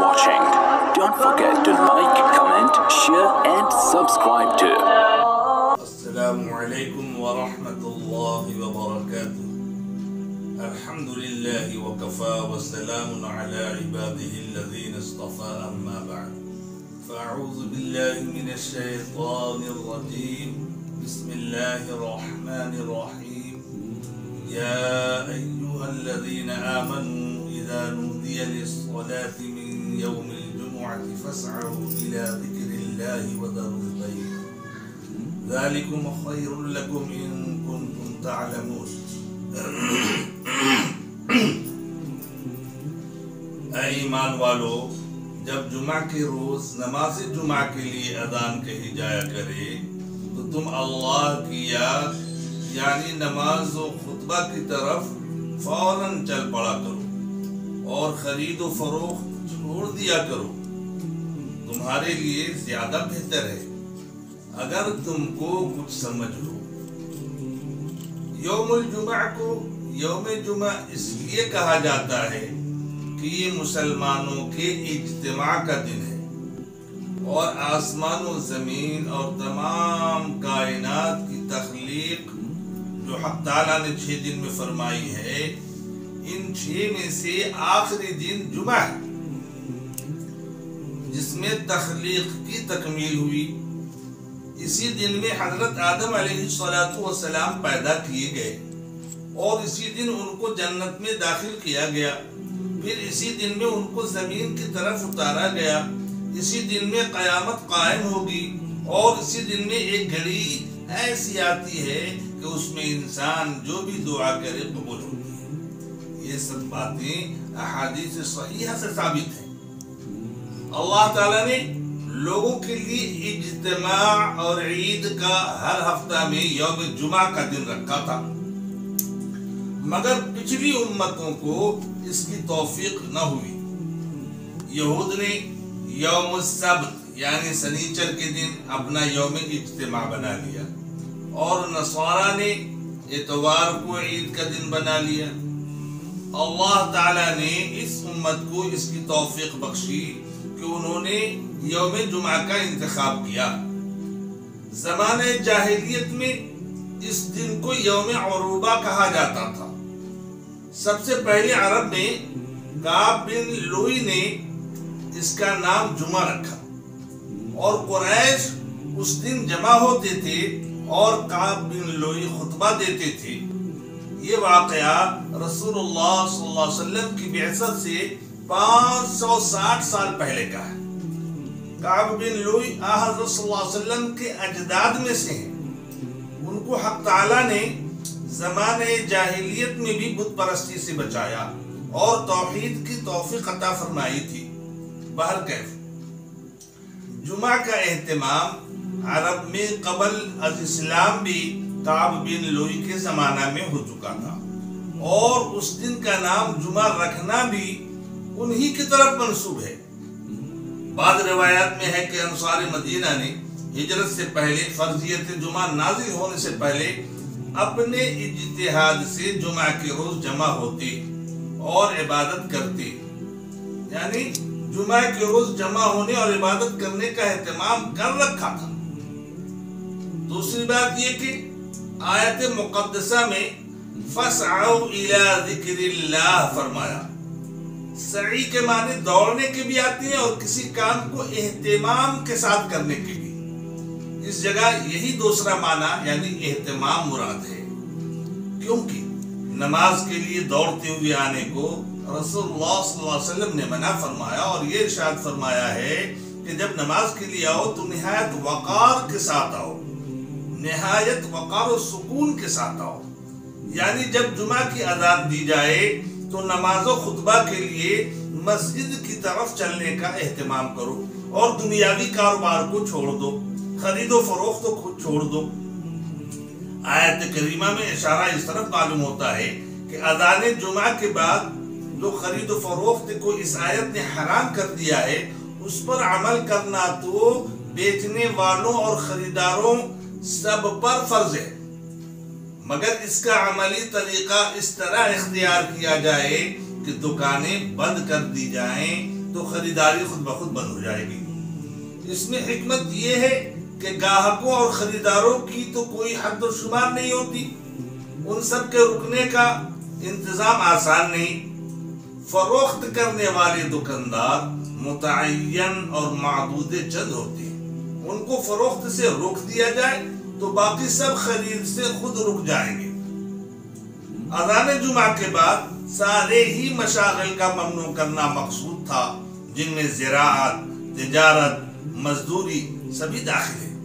watching. Don't forget to like, comment, share and subscribe to السلام عليكم ورحمة الله وبركاته. الحمد لله وكفى وسلام على عباده الذين اصطفى أما بعد. فأعوذ بالله من الشيطان الرجيم. بسم الله الرحمن الرحيم. يا أيها الذين آمنوا إذا نودي للصلاة يوم الجمعة فاسعوا إلى ذكر الله وذروا البيع. ذلكم خير لكم إن كنتم تعلمون. اے ایمان والو جب جمعہ کے روز نماز جمعہ کے لیے اذان کہی جایا کرے تو تم اللہ کی یاد یعنی نماز و خطبہ کی طرف فوراً چل پڑا کرو اور خرید و فروخت چھوڑ دیا کرو۔ تمہارے لیے زیادہ بہتر ہے۔ اگر تم کو کچھ سمجھ ہو۔ یوم الجمعہ کو یوم جمعہ اس لیے کہا جاتا ہے کہ یہ مسلمانوں کے اجتماع کا دن ہے۔ اور آسمان و زمین اور تمام کائنات کی تخلیق جو حق تعالیٰ نے چھ دن میں فرمائی ہے، ان چھ میں سے آخری دن جمعہ ہے۔ میں تخلیق کی تکمیل ہوئی۔ اسی دن میں حضرت آدم علیہ السلام پیدا کیے گئے اور اسی دن ان کو جنت میں داخل کیا گیا۔ پھر اسی دن میں ان کو زمین کی طرف اتارا گیا۔ اسی دن میں قیامت قائم ہوگی اور اسی دن میں ایک گھڑی ایسی آتی ہے کہ اس میں انسان جو بھی دعا کرے قبول ہوتی ہے۔ یہ سب باتیں احادیث صحیحہ سے ثابت ہیں۔ اللہ تعالیٰ نے لوگوں کے لیے اجتماع اور عید کا ہر ہفتہ میں یوم جمعہ کا دن رکھا تھا۔ مگر پچھلی امتوں کو اس کی توفیق نہ ہوئی۔ یہود نے یوم السبت یعنی سنیچر کے دن اپنا یوم اجتماع بنا لیا اور نصارہ نے اتوار کو عید کا دن بنا لیا۔ اللہ تعالیٰ نے اس امت کو اس کی توفیق بخشی۔ کہ انہوں نے یوم جمعہ کا انتخاب کیا۔ زمانہ جاہلیت میں اس دن کو یوم عروبہ کہا جاتا تھا۔ سب سے پہلے عرب میں کعب بن لوئی نے اس کا نام جمعہ رکھا۔ اور قریش اس دن جمع ہوتے تھے اور کعب بن لوئی خطبہ دیتے تھے۔ یہ واقعہ رسول اللہ صلی اللہ علیہ وسلم کی بعثت سے پانچ سو ساٹھ سال پہلے کا ہے۔ کعب بن لوئی حضرت صلی اللہ علیہ وسلم کے اجداد میں سے ہیں۔ ان کو حق تعالیٰ نے زمانہ جاہلیت میں بھی بت پرستی سے بچایا اور توحید کی توفیق عطا فرمائی تھی۔ بہر کیف۔ جمعہ کا اہتمام عرب میں قبل از اسلام بھی کعب بن لوئی کے زمانہ میں ہو چکا تھا۔ اور اس دن کا نام جمعہ رکھنا بھی انہی کی طرف منصوب ہے۔ بعض روایات میں ہے کہ انصار مدینہ نے ہجرت سے پہلے فرضیت جمعہ نازل ہونے سے پہلے اپنے اجتہاد سے جمعہ کے روز جمع ہوتے اور عبادت کرتے۔ یعنی جمعہ کے روز جمع ہونے اور عبادت کرنے کا اہتمام کر رکھا تھا۔ دوسری بات یہ کہ آیت مقدسہ میں فَسْعَوْا إِلَىٰ ذِكْرِ اللَّهِ فرمایا۔ سعی کے معنی دوڑنے کے بھی آتی ہیں اور کسی کام کو اہتمام کے ساتھ کرنے کے بھی اس جگہ یہی دوسرا معنی یعنی اہتمام مراد ہے۔ کیونکہ نماز کے لیے دوڑتے ہوئے آنے کو رسول اللہ صلی اللہ علیہ وسلم نے منع فرمایا اور یہ ارشاد فرمایا ہے کہ جب نماز کے لیے آؤ تو نہایت وقار کے ساتھ آؤ۔ نہایت وقار و سکون کے ساتھ آؤ۔ یعنی جب جمعہ کی اذان دی جائے تو نماز و خطبہ کے لیے مسجد کی طرف چلنے کا اہتمام کرو اور دنیاوی کاروبار کو چھوڑ دو، خرید و فروخت کو چھوڑ دو۔ آیت کریمہ میں اشارہ اس طرف معلوم ہوتا ہے کہ اذان جمعہ کے بعد جو خرید و فروخت کو اس آیت نے حرام کر دیا ہے، اس پر عمل کرنا تو بیچنے والوں اور خریداروں سب پر فرض ہے۔ مگر اس کا عملی طریقہ اس طرح اختیار کیا جائے کہ دکانیں بند کر دی جائیں تو خریداری خود بخود بند ہو جائے گی۔ اس میں حکمت یہ ہے کہ گاہکوں اور خریداروں کی تو کوئی حد و شمار نہیں ہوتی۔ ان سب کے رکنے کا انتظام آسان نہیں۔ فروخت کرنے والے دکاندار متعین اور معدود چند ہوتے۔ ہیں ان کو فروخت سے روک دیا جائے تو باقی سب خرید سے خود رک جائیں گے۔ اذان جمعہ کے بعد سارے ہی مشاغل کا ممنوع کرنا مقصود تھا، جن میں زراعت، تجارت، مزدوری سبھی داخل ہیں۔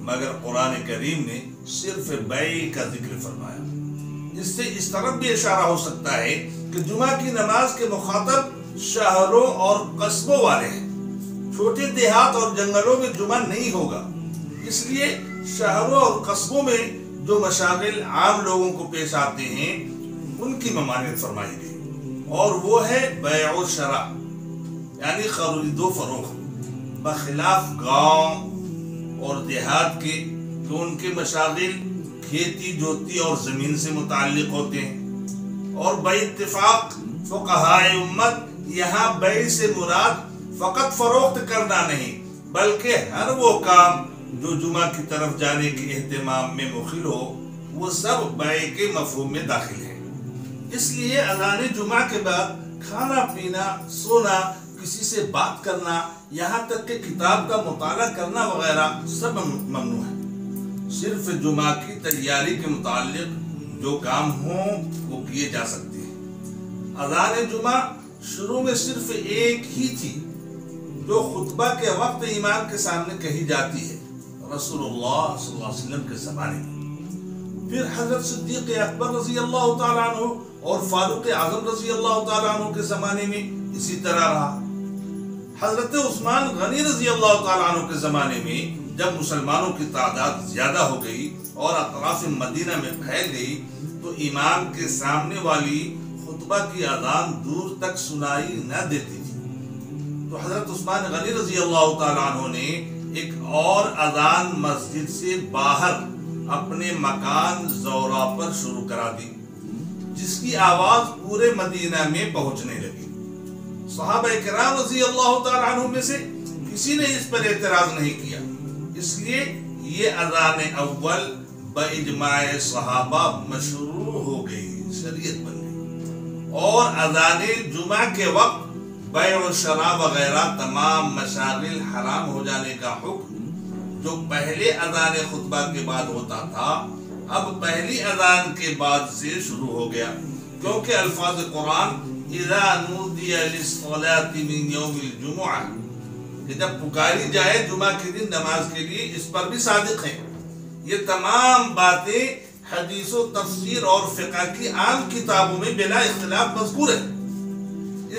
مگر قرآن کریم نے صرف بیع کا ذکر فرمایا۔ اس سے اس طرف بھی اشارہ ہو سکتا ہے کہ جمعہ کی نماز کے مخاطب شہروں اور قصبوں والے ہیں۔ چھوٹے دیہات اور جنگلوں میں جمعہ نہیں ہوگا۔ اس لیے شہروں اور قصبوں میں جو مشاغل عام لوگوں کو پیش آتے ہیں، ان کی ممانعت فرمائی گئی۔ اور وہ ہے بیع و شرع یعنی خرید و فروخت بخلاف گاؤں اور دیہات کے کہ ان کے مشاغل کھیتی، جوتی اور زمین سے متعلق ہوتے ہیں۔ اور بے اتفاق فقہائے امت یہاں بے سے مراد فقط فروخت کرنا نہیں، بلکہ ہر وہ کام جو جمعہ کی طرف جانے کے اہتمام میں مخل ہو، وہ سب بے کے مفہوم میں داخل ہے اس لیے اذان جمعہ کے بعد کھانا، پینا، سونا، کسی سے بات کرنا، یہاں تک کہ کتاب کا مطالعہ کرنا وغیرہ سب ممنوع ہے۔ صرف جمعہ کی تیاری کے متعلق جو کام ہوں، وہ کیے جا سکتے ہیں۔ اذان جمعہ شروع میں صرف ایک ہی تھی، جو خطبہ کے وقت امام کے سامنے کہی جاتی ہے۔ رسول اللہ صلی اللہ علیہ وسلم کے زمانے میں۔ پھر حضرت صدیق اکبر رضی اللہ تعالیٰ عنہ اور فاروق اعظم رضی اللہ تعالیٰ عنہ کے زمانے میں اسی طرح رہا۔ حضرت عثمان غنی رضی اللہ تعالیٰ عنہ کے زمانے میں جب مسلمانوں کی تعداد زیادہ ہو گئی اور اطراف مدینہ میں پھیل گئی، تو امام کے سامنے والی خطبہ کی اذان دور تک سنائی نہ دیتی تھی۔ تو حضرت عثمان غنی رضی اللہ تعالیٰ عنہ نے ایک اور اذان مسجد سے باہر اپنے مکان زورا پر شروع کرا دی، جس کی آواز پورے مدینہ میں پہنچنے لگی۔ صحابہ کرام رضی اللہ تعالیٰ عنہ میں سے کسی نے اس پر اعتراض نہیں کیا۔ اس لیے یہ اذان اول باجماع صحابہ مشروع ہو گئی، شریعت بن گئی۔ اور اذان جمعہ کے وقت بیع و شرع وغیرہ تمام مشاغل حرام ہو جانے کا حکم جو پہلے اذان خطبہ کے بعد ہوتا تھا، اب پہلی اذان کے بعد سے شروع ہو گیا۔ کیونکہ الفاظ قرآن اذا نودی للصلاة من یوم الجمعہ، کہ جب پکاری جائے جمعہ کے دن نماز کے لیے، اس پر بھی صادق ہیں۔ یہ تمام باتیں حدیث و تفسیر اور فقہ کی عام کتابوں میں بلا اختلاف مذکور ہے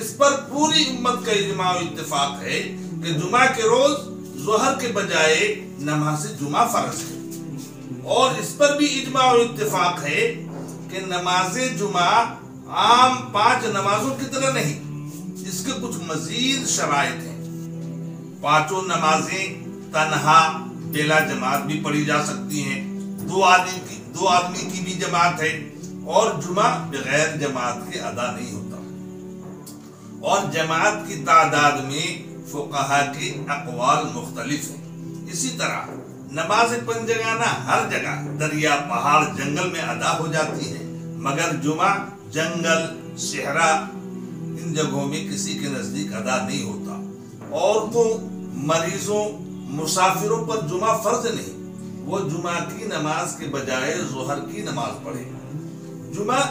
اس پر پوری امت کا اجماع و اتفاق ہے کہ جمعہ کے روز ظہر کے بجائے نماز جمعہ فرض ہے۔ اور اس پر بھی اجماع و اتفاق ہے کہ نماز جمعہ عام پانچ نمازوں کی طرح نہیں، اس کے کچھ مزید شرائط ہیں۔ پانچوں نمازیں تنہا بلا جماعت بھی پڑھی جا سکتی ہیں۔ دو آدمی کی، دو آدمی کی بھی جماعت ہے اور جمعہ بغیر جماعت کے ادا نہیں ہوتا اور جماعت کی تعداد میں فقہا کے اقوال مختلف ہیں۔ اسی طرح نماز پنجگانہ ہر جگہ دریا پہاڑ جنگل میں ادا ہو جاتی ہے مگر جمعہ جنگل، صحرا ان جگہوں میں کسی کے نزدیک ادا نہیں ہوتا۔ عورتوں، مریضوں، مسافروں پر جمعہ فرض نہیں، وہ جمعہ کی نماز کے بجائے ظہر کی نماز پڑھے جمعہ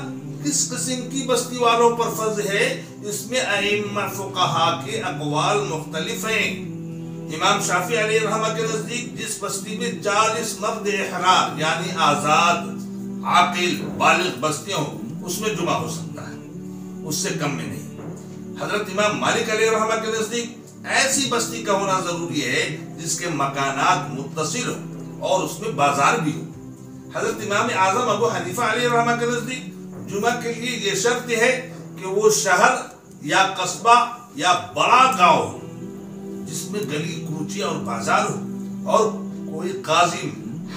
کس قسم کی بستی والوں پر فرض ہے؟ اس میں ائمہ فقہا کے اقوال مختلف ہیں۔ امام شافی علیہ رحمہ کے نزدیک جس بستی میں چالیس مرد احرار یعنی آزاد، عاقل، بالغ بستیاں ہوں، اس میں جمعہ ہو سکتا ہے۔ اس سے کم میں نہیں۔ حضرت امام مالک علیہ رحمہ کے نزدیک ایسی بستی کا ہونا ضروری ہے جس کے مکانات متصل ہو اور اس میں بازار بھی ہو حضرت امام اعظم ابو حنیفہ علیہ رحمہ کے نزدیک جمعہ کے لیے یہ شرط ہے کہ وہ شہر یا قصبہ یا بڑا گاؤں ہو، جس میں گلی کوچی اور بازار ہو اور کوئی قاضی،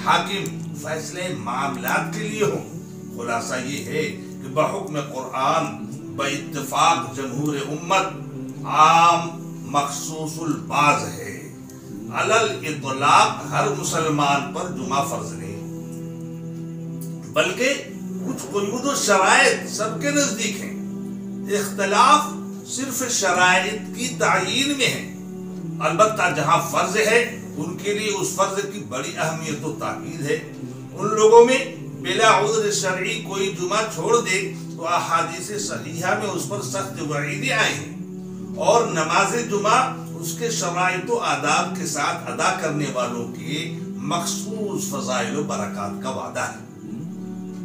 حاکم، فیصلے، معاملات کے لیے ہو خلاصہ یہ ہے کہ بحکم قرآن باتفاق جمہور امت عام مخصوص الباز ہے۔ علل اطلاق ہر مسلمان پر جمعہ فرض نہیں، بلکہ کچھ قیود و شرائط سب کے نزدیک ہیں۔ اختلاف صرف شرائط کی تعین میں ہے۔ البتہ جہاں فرض ہے، ان کے لیے اس فرض کی بڑی اہمیت و تاکید ہے۔ ان لوگوں میں بلا عذر شرعی کوئی جمعہ چھوڑ دے تو احادیث صحیحہ میں اس پر سخت وعیدیں آئی ہیں اور نماز جمعہ اس کے شرائط و آداب کے ساتھ ادا کرنے والوں کے مخصوص فضائل و برکات کا وعدہ ہے۔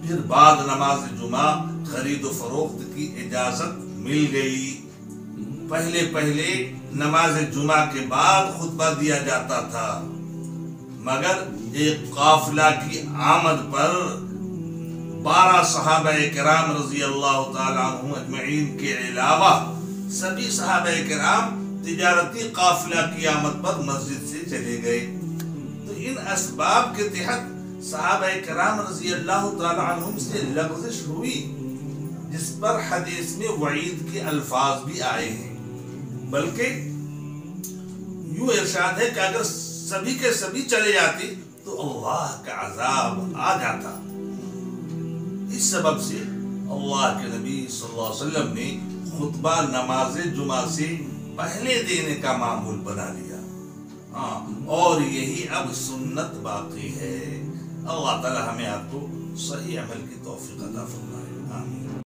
پھر بعد نماز جمعہ خرید و فروخت کی اجازت مل گئی۔ پہلے پہلے نماز جمعہ کے بعد خطبہ دیا جاتا تھا۔ مگر ایک قافلہ کی آمد پر بارہ صحابہ کرام رضی اللہ تعالیٰ عنہ اجمعین کے علاوہ سبھی صحابہ کرام تجارتی قافلہ کی آمد پر مسجد سے چلے گئے۔ تو ان اسباب کے تحت صحابہ کرام رضی اللہ تعالیٰ عنہ سے لغزش ہوئی، جس پر حدیث میں وعید کے الفاظ بھی آئے ہیں۔ بلکہ یوں ارشاد ہے کہ اگر سبھی کے سبھی چلے جاتی تو اللہ کا عذاب آ جاتا۔ اس سبب سے اللہ کے نبی صلی اللہ علیہ وسلم نے خطبہ نماز جمعہ سے پہلے دینے کا معمول بنا لیا۔ ہاں اور یہی اب سنت باقی ہے۔ اللہ تعالی ہمیں آپ کو صحیح عمل کی توفیق عطا فرمائے آمین۔